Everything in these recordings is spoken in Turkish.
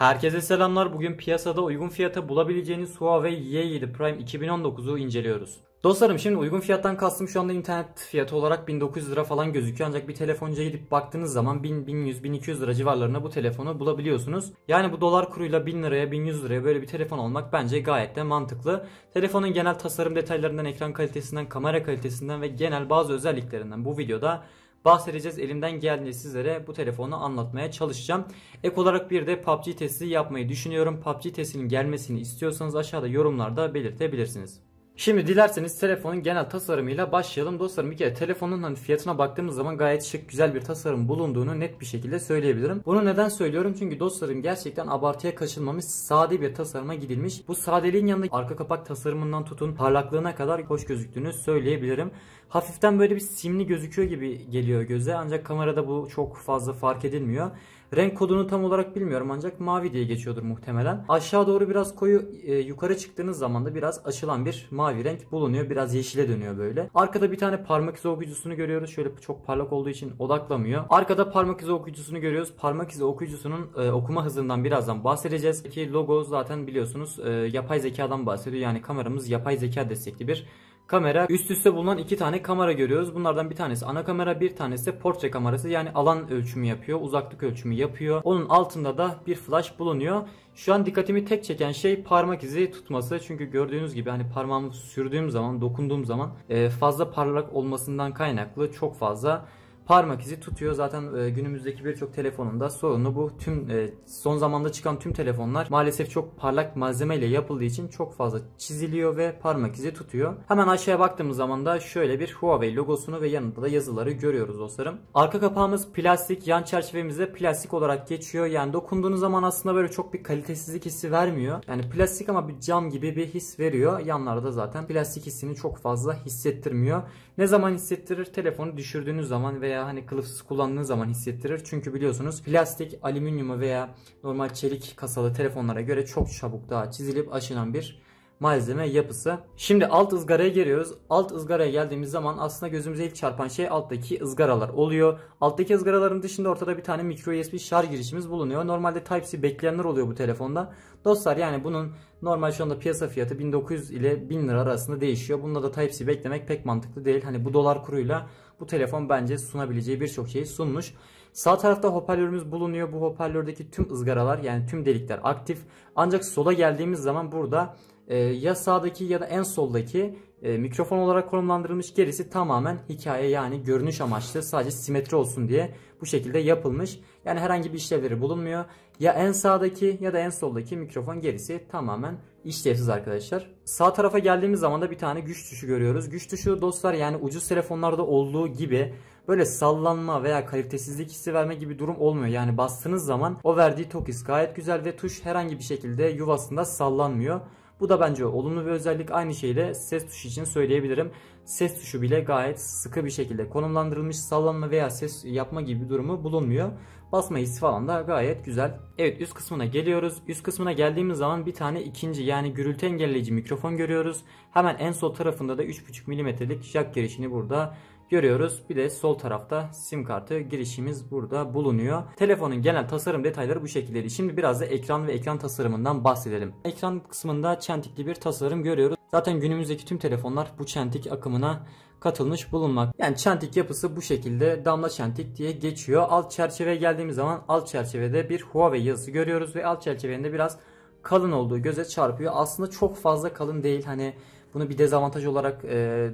Herkese selamlar. Bugün piyasada uygun fiyata bulabileceğiniz Huawei Y7 Prime 2019'u inceliyoruz. Dostlarım şimdi uygun fiyattan kastım şu anda internet fiyatı olarak 1900 lira falan gözüküyor. Ancak bir telefoncuya gidip baktığınız zaman 1000, 1100, 1200 lira civarlarında bu telefonu bulabiliyorsunuz. Yani bu dolar kuruyla 1000 liraya 1100 liraya böyle bir telefon almak bence gayet de mantıklı. Telefonun genel tasarım detaylarından, ekran kalitesinden, kamera kalitesinden ve genel bazı özelliklerinden bu videoda bahsedeceğiz. Elimden geldiğince sizlere bu telefonu anlatmaya çalışacağım. Ek olarak bir de PUBG testi yapmayı düşünüyorum. PUBG testinin gelmesini istiyorsanız aşağıda yorumlarda belirtebilirsiniz. Şimdi dilerseniz telefonun genel tasarımıyla başlayalım. Dostlarım bir kere telefonun hani fiyatına baktığımız zaman gayet şık güzel bir tasarım bulunduğunu net bir şekilde söyleyebilirim. Bunu neden söylüyorum? Çünkü dostlarım gerçekten abartıya kaçılmamış sade bir tasarıma gidilmiş. Bu sadeliğin yanında arka kapak tasarımından tutun parlaklığına kadar hoş gözüktüğünü söyleyebilirim. Hafiften böyle bir simli gözüküyor gibi geliyor göze ancak kamerada bu çok fazla fark edilmiyor. Renk kodunu tam olarak bilmiyorum ancak mavi diye geçiyordur muhtemelen. Aşağı doğru biraz koyu e, yukarı çıktığınız zaman da biraz açılan bir mavi renk bulunuyor. Biraz yeşile dönüyor böyle. Arkada bir tane parmak izi okuyucusunu görüyoruz. Şöyle çok parlak olduğu için odaklamıyor. Arkada parmak izi okuyucusunu görüyoruz. Parmak izi okuyucusunun e, okuma hızından birazdan bahsedeceğiz. Ki logo zaten biliyorsunuz e, yapay zekadan bahsediyor. Yani kameramız yapay zeka destekli bir kamera. Üst üste bulunan iki tane kamera görüyoruz. Bunlardan bir tanesi ana kamera bir tanesi portre kamerası. Yani alan ölçümü yapıyor. Uzaklık ölçümü yapıyor. Onun altında da bir flash bulunuyor. Şu an dikkatimi tek çeken şey parmak izi tutması. Çünkü gördüğünüz gibi hani parmağımı sürdüğüm zaman, dokunduğum zaman e, fazla parlak olmasından kaynaklı çok fazla parmak izi tutuyor. Zaten e, günümüzdeki birçok telefonunda sorunu bu. Tüm e, son zamanda çıkan tüm telefonlar maalesef çok parlak malzemeyle yapıldığı için çok fazla çiziliyor ve parmak izi tutuyor. Hemen aşağıya baktığımız zaman da şöyle bir Huawei logosunu ve yanında da yazıları görüyoruz dostlarım. Arka kapağımız plastik, yan çerçevemizde plastik olarak geçiyor. Yani dokunduğunuz zaman aslında böyle çok bir kalitesizlik hissi vermiyor. Yani plastik ama bir cam gibi bir his veriyor. Yanlarda zaten plastik hissini çok fazla hissettirmiyor. Ne zaman hissettirir? Telefonu düşürdüğünüz zaman veya hani kılıfsız kullandığınız zaman hissettirir. Çünkü biliyorsunuz plastik, alüminyuma veya normal çelik kasalı telefonlara göre çok çabuk daha çizilip aşınan bir malzeme yapısı. Şimdi alt ızgaraya giriyoruz. Alt ızgaraya geldiğimiz zaman aslında gözümüze ilk çarpan şey alttaki ızgaralar oluyor. Alttaki ızgaraların dışında ortada bir tane micro USB şarj girişimiz bulunuyor. Normalde Type-C bekleyenler oluyor bu telefonda. Dostlar yani bunun normal şu anda piyasa fiyatı 1900 ile 1000 lira arasında değişiyor. Bunda da Type-C beklemek pek mantıklı değil. Hani bu dolar kuruyla bu telefon bence sunabileceği birçok şeyi sunmuş. Sağ tarafta hoparlörümüz bulunuyor. Bu hoparlördeki tüm ızgaralar yani tüm delikler aktif. Ancak sola geldiğimiz zaman burada e, ya sağdaki ya da en soldaki e, mikrofon olarak konumlandırılmış. Gerisi tamamen hikaye yani görünüş amaçlı sadece simetri olsun diye bu şekilde yapılmış. Yani herhangi bir işlevleri bulunmuyor. Ya en sağdaki ya da en soldaki mikrofon gerisi tamamen işlevsiz arkadaşlar. Sağ tarafa geldiğimiz zaman da bir tane güç tuşu görüyoruz. Güç tuşu dostlar yani ucuz telefonlarda olduğu gibi böyle sallanma veya kalitesizlik hissi verme gibi durum olmuyor. Yani bastığınız zaman o verdiği tok his gayet güzel ve tuş herhangi bir şekilde yuvasında sallanmıyor. Bu da bence olumlu bir özellik. Aynı şeyi de ses tuşu için söyleyebilirim. Ses tuşu bile gayet sıkı bir şekilde konumlandırılmış. Sallanma veya ses yapma gibi bir durumu bulunmuyor. Basma hissi falan da gayet güzel. Evet üst kısmına geliyoruz. Üst kısmına geldiğimiz zaman bir tane ikinci yani gürültü engelleyici mikrofon görüyoruz. Hemen en sol tarafında da 3.5 mm'lik jack girişini burada görüyoruz. Bir de sol tarafta sim kartı girişimiz burada bulunuyor. Telefonun genel tasarım detayları bu şekildeydi. Şimdi biraz da ekran ve ekran tasarımından bahsedelim. Ekran kısmında çentikli bir tasarım görüyoruz. Zaten günümüzdeki tüm telefonlar bu çentik akımına katılmış bulunmak. Yani çentik yapısı bu şekilde damla çentik diye geçiyor. Alt çerçeveye geldiğimiz zaman alt çerçevede bir Huawei yazısı görüyoruz ve alt çerçevenin biraz kalın olduğu göze çarpıyor. Aslında çok fazla kalın değil. Hani bunu bir dezavantaj olarak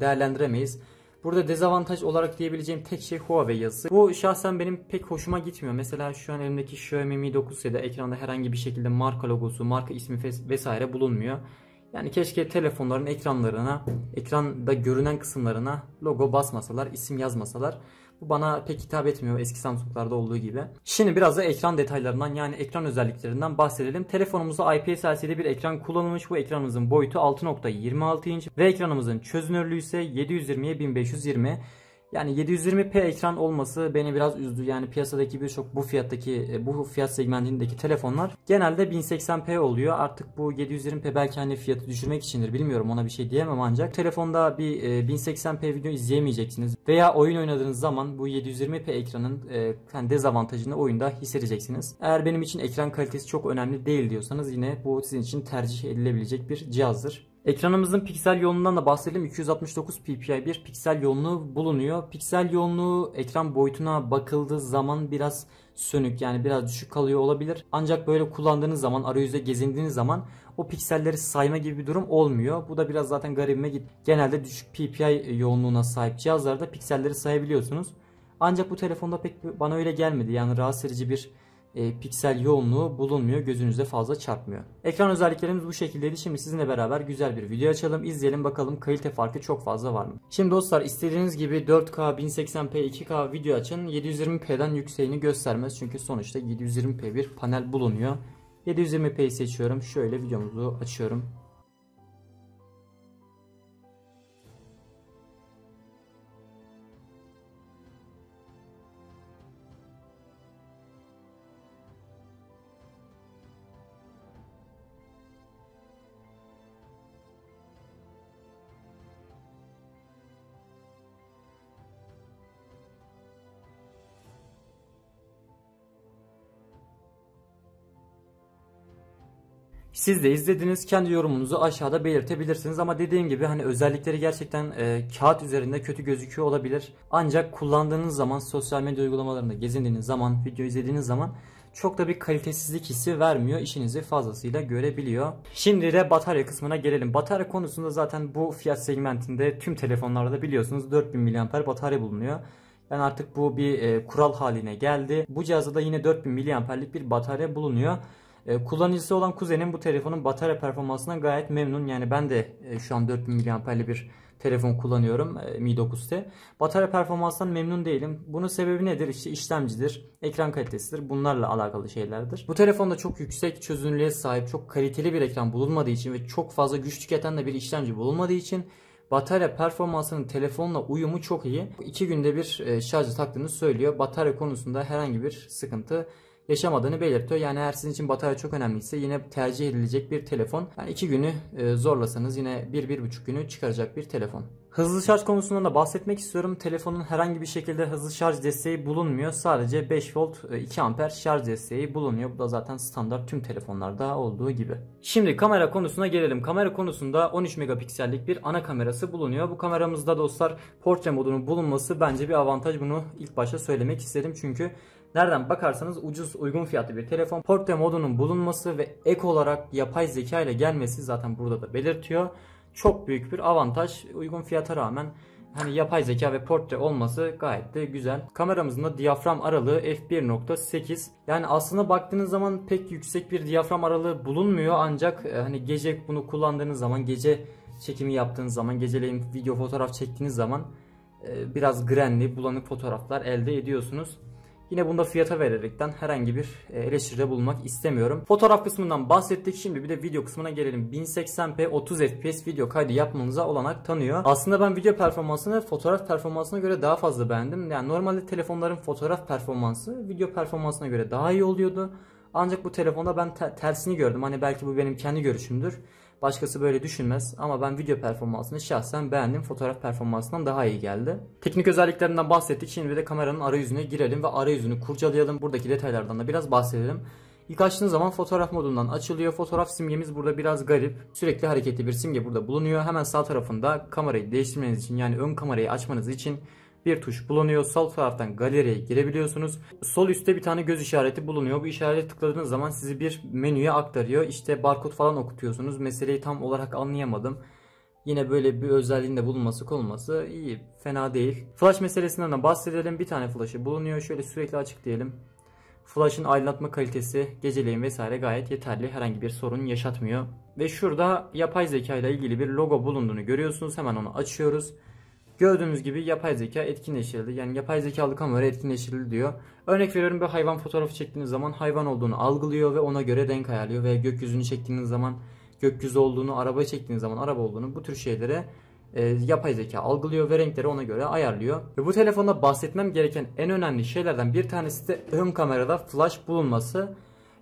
değerlendiremeyiz. Burada dezavantaj olarak diyebileceğim tek şey Huawei yazısı. Bu şahsen benim pek hoşuma gitmiyor. Mesela şu an elimdeki Xiaomi Mi 9 ya da ekranda herhangi bir şekilde marka logosu, marka ismi vesaire bulunmuyor. Yani keşke telefonların ekranlarına, ekranda görünen kısımlarına logo basmasalar, isim yazmasalar. Bu bana pek hitap etmiyor eski Samsung'larda olduğu gibi. Şimdi biraz da ekran detaylarından yani ekran özelliklerinden bahsedelim. Telefonumuzda IPS LCD bir ekran kullanılmış. Bu ekranımızın boyutu 6.26 inç ve ekranımızın çözünürlüğü ise 720'ye 1520. Yani 720p ekran olması beni biraz üzdü. Yani piyasadaki birçok bu fiyattaki e, bu fiyat segmentindeki telefonlar genelde 1080p oluyor. Artık bu 720p belki hani fiyatı düşürmek içindir. Bilmiyorum ona bir şey diyemem ancak telefonda bir 1080p e, video izleyemeyeceksiniz. Veya oyun oynadığınız zaman bu 720p ekranın e, yani dezavantajını oyunda hissedeceksiniz. Eğer benim için ekran kalitesi çok önemli değil diyorsanız yine bu sizin için tercih edilebilecek bir cihazdır. Ekranımızın piksel yoğunluğundan da bahsedelim. 269 ppi bir piksel yoğunluğu bulunuyor. Piksel yoğunluğu ekran boyutuna bakıldığı zaman biraz sönük yani biraz düşük kalıyor olabilir. Ancak böyle kullandığınız zaman arayüzde gezindiğiniz zaman o pikselleri sayma gibi bir durum olmuyor. Bu da biraz zaten garibime git. Genelde düşük ppi yoğunluğuna sahip cihazlarda pikselleri sayabiliyorsunuz. Ancak bu telefonda pek bana öyle gelmedi. Yani rahatsız edici bir e, piksel yoğunluğu bulunmuyor. Gözünüzde fazla çarpmıyor. Ekran özelliklerimiz bu şekildeydi. Şimdi sizinle beraber güzel bir video açalım. İzleyelim bakalım kalite farkı çok fazla var mı? Şimdi dostlar istediğiniz gibi 4K, 1080p, 2K video açın. 720p'den yükseğini göstermez. Çünkü sonuçta 720p bir panel bulunuyor. 720p'yi seçiyorum. Şöyle videomuzu açıyorum. Siz de izlediniz. Kendi yorumunuzu aşağıda belirtebilirsiniz. Ama dediğim gibi hani özellikleri gerçekten e, kağıt üzerinde kötü gözüküyor olabilir. Ancak kullandığınız zaman sosyal medya uygulamalarında gezindiğiniz zaman, video izlediğiniz zaman çok da bir kalitesizlik hissi vermiyor. İşinizi fazlasıyla görebiliyor. Şimdi de batarya kısmına gelelim. Batarya konusunda zaten bu fiyat segmentinde tüm telefonlarda biliyorsunuz 4000 mAh batarya bulunuyor. Yani artık bu bir e, kural haline geldi. Bu cihazda da yine 4000 mAh'lik bir batarya bulunuyor. E, kullanıcısı olan kuzenim bu telefonun batarya performansından gayet memnun. Yani ben de e, şu an 4000 mAh'li bir telefon kullanıyorum e, Mi 9T. Batarya performansından memnun değilim. Bunun sebebi nedir? İşte işlemcidir, ekran kalitesidir. Bunlarla alakalı şeylerdir. Bu telefonda çok yüksek çözünürlüğe sahip, çok kaliteli bir ekran bulunmadığı için ve çok fazla güç tüketen de bir işlemci bulunmadığı için batarya performansının telefonla uyumu çok iyi. 2 günde bir e, şarjı taktığını söylüyor. Batarya konusunda herhangi bir sıkıntı yaşamadığını belirtiyor. Yani eğer sizin için batarya çok önemliyse yine tercih edilecek bir telefon. Yani 2 günü e, zorlasanız yine 1-1,5 günü çıkaracak bir telefon. Hızlı şarj konusundan da bahsetmek istiyorum. Telefonun herhangi bir şekilde hızlı şarj desteği bulunmuyor. Sadece 5 volt 2 e, amper şarj desteği bulunuyor. Bu da zaten standart tüm telefonlarda olduğu gibi. Şimdi kamera konusuna gelelim. Kamera konusunda 13 megapiksellik bir ana kamerası bulunuyor. Bu kameramızda dostlar portre modunun bulunması bence bir avantaj. Bunu ilk başta söylemek istedim. Çünkü Nereden bakarsanız ucuz uygun fiyatlı bir telefon. Portre modunun bulunması ve ek olarak yapay zeka ile gelmesi zaten burada da belirtiyor. Çok büyük bir avantaj. Uygun fiyata rağmen hani yapay zeka ve portre olması gayet de güzel. Kameramızın da diyafram aralığı f1.8. Yani aslında baktığınız zaman pek yüksek bir diyafram aralığı bulunmuyor ancak e, hani gece bunu kullandığınız zaman gece çekimi yaptığınız zaman geceleyin video fotoğraf çektiğiniz zaman e, biraz grenli bulanık fotoğraflar elde ediyorsunuz. Yine bunda fiyata vererekten herhangi bir e, eleştiride bulunmak istemiyorum. Fotoğraf kısmından bahsettik. Şimdi bir de video kısmına gelelim. 1080p 30 fps video kaydı yapmanıza olanak tanıyor. Aslında ben video performansını fotoğraf performansına göre daha fazla beğendim. Yani normalde telefonların fotoğraf performansı video performansına göre daha iyi oluyordu. Ancak bu telefonda ben te tersini gördüm. Hani belki bu benim kendi görüşümdür. Başkası böyle düşünmez ama ben video performansını şahsen beğendim. Fotoğraf performansından daha iyi geldi. Teknik özelliklerinden bahsettik. Şimdi de kameranın arayüzüne girelim ve arayüzünü kurcalayalım. Buradaki detaylardan da biraz bahsedelim. İlk açtığınız zaman fotoğraf modundan açılıyor. Fotoğraf simgemiz burada biraz garip. Sürekli hareketli bir simge burada bulunuyor. Hemen sağ tarafında kamerayı değiştirmeniz için yani ön kamerayı açmanız için bir tuş bulunuyor. Sol taraftan galeriye girebiliyorsunuz. Sol üstte bir tane göz işareti bulunuyor. Bu işareti tıkladığınız zaman sizi bir menüye aktarıyor. İşte barkod falan okutuyorsunuz. Meseleyi tam olarak anlayamadım. Yine böyle bir özelliğinde bulunması konulması iyi. Fena değil. Flash meselesinden de bahsedelim. Bir tane flash'ı bulunuyor. Şöyle sürekli açık diyelim. Flash'ın aydınlatma kalitesi geceleyin vesaire gayet yeterli. Herhangi bir sorun yaşatmıyor. Ve şurada yapay zeka ile ilgili bir logo bulunduğunu görüyorsunuz. Hemen onu açıyoruz. Gördüğünüz gibi yapay zeka etkinleştirildi. Yani yapay zekalı kamera etkinleştirildi diyor. Örnek veriyorum bir hayvan fotoğrafı çektiğiniz zaman hayvan olduğunu algılıyor ve ona göre renk ayarlıyor. Veya gökyüzünü çektiğiniz zaman gökyüzü olduğunu, araba çektiğiniz zaman araba olduğunu bu tür şeylere e, yapay zeka algılıyor ve renkleri ona göre ayarlıyor. Ve bu telefonda bahsetmem gereken en önemli şeylerden bir tanesi de ön kamerada flash bulunması.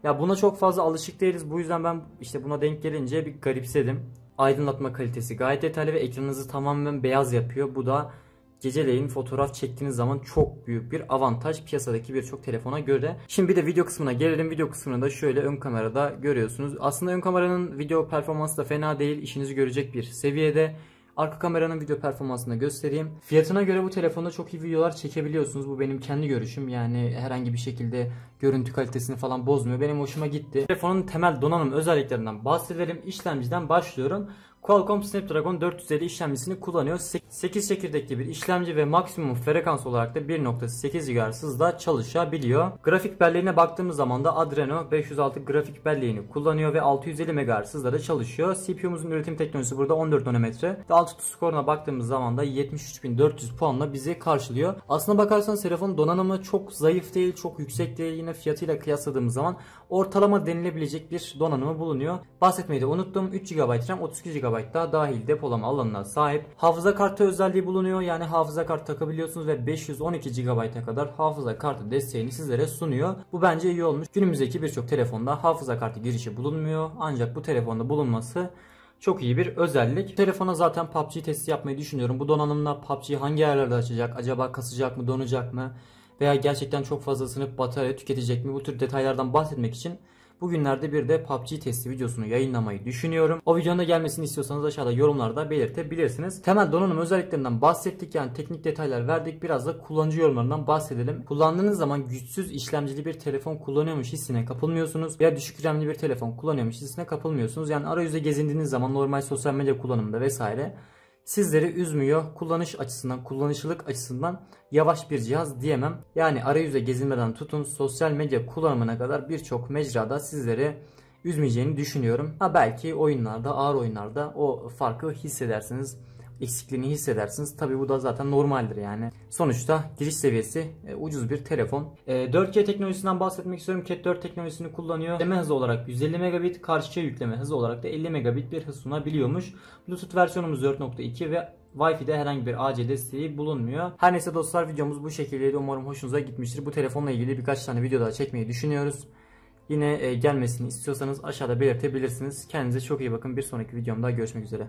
Ya buna çok fazla alışık değiliz. Bu yüzden ben işte buna denk gelince bir garipsedim. Aydınlatma kalitesi gayet detaylı ve ekranınızı tamamen beyaz yapıyor. Bu da geceleyin fotoğraf çektiğiniz zaman çok büyük bir avantaj piyasadaki birçok telefona göre. Şimdi bir de video kısmına gelelim. Video kısmını da şöyle ön kamerada görüyorsunuz. Aslında ön kameranın video performansı da fena değil. İşinizi görecek bir seviyede. Arka kameranın video performansını göstereyim. Fiyatına göre bu telefonda çok iyi videolar çekebiliyorsunuz. Bu benim kendi görüşüm. Yani herhangi bir şekilde görüntü kalitesini falan bozmuyor. Benim hoşuma gitti. Telefonun temel donanım özelliklerinden bahsedelim. İşlemciden başlıyorum. Qualcomm Snapdragon 450 işlemcisini kullanıyor. 8 çekirdekli bir işlemci ve maksimum frekans olarak da 1.8 GHz hızda çalışabiliyor. Grafik belleğine baktığımız zaman da Adreno 506 grafik belleğini kullanıyor ve 650 MHz hızda da çalışıyor. CPU'muzun üretim teknolojisi burada 14 nanometre. Antutu skoruna baktığımız zaman da 73.400 puanla bizi karşılıyor. Aslına bakarsanız telefonun donanımı çok zayıf değil, çok yüksek değil. Yine fiyatıyla kıyasladığımız zaman ortalama denilebilecek bir donanımı bulunuyor. Bahsetmeyi de unuttum. 3 GB RAM, 32 GB daha dahil depolama alanına sahip. Hafıza kartı özelliği bulunuyor. Yani hafıza kartı takabiliyorsunuz ve 512 GB'a kadar hafıza kartı desteğini sizlere sunuyor. Bu bence iyi olmuş. Günümüzdeki birçok telefonda hafıza kartı girişi bulunmuyor. Ancak bu telefonda bulunması çok iyi bir özellik. Telefona zaten PUBG testi yapmayı düşünüyorum. Bu donanımla PUBG hangi yerlerde açacak? Acaba kasacak mı, donacak mı? Veya gerçekten çok fazla sınıf batarya tüketecek mi? Bu tür detaylardan bahsetmek için Bugünlerde bir de PUBG testi videosunu yayınlamayı düşünüyorum. O videonun da gelmesini istiyorsanız aşağıda yorumlarda belirtebilirsiniz. Temel donanım özelliklerinden bahsettik yani teknik detaylar verdik. Biraz da kullanıcı yorumlarından bahsedelim. Kullandığınız zaman güçsüz işlemcili bir telefon kullanıyormuş hissine kapılmıyorsunuz. Veya düşük RAM'li bir telefon kullanıyormuş hissine kapılmıyorsunuz. Yani arayüzde gezindiğiniz zaman normal sosyal medya kullanımında vesaire sizleri üzmüyor. Kullanış açısından, kullanışlılık açısından yavaş bir cihaz diyemem. Yani arayüze gezinmeden tutun sosyal medya kullanımına kadar birçok mecrada sizleri üzmeyeceğini düşünüyorum. Ha belki oyunlarda, ağır oyunlarda o farkı hissedersiniz eksikliğini hissedersiniz. Tabi bu da zaten normaldir yani. Sonuçta giriş seviyesi e, ucuz bir telefon. E, 4G teknolojisinden bahsetmek istiyorum. Cat 4 teknolojisini kullanıyor. Yükleme hızı olarak 150 megabit, karşıya yükleme hızı olarak da 50 megabit bir hız sunabiliyormuş. Bluetooth versiyonumuz 4.2 ve Wi-Fi'de herhangi bir AC desteği bulunmuyor. Her neyse dostlar videomuz bu şekildeydi. Umarım hoşunuza gitmiştir. Bu telefonla ilgili birkaç tane video daha çekmeyi düşünüyoruz. Yine e, gelmesini istiyorsanız aşağıda belirtebilirsiniz. Kendinize çok iyi bakın. Bir sonraki videomda görüşmek üzere.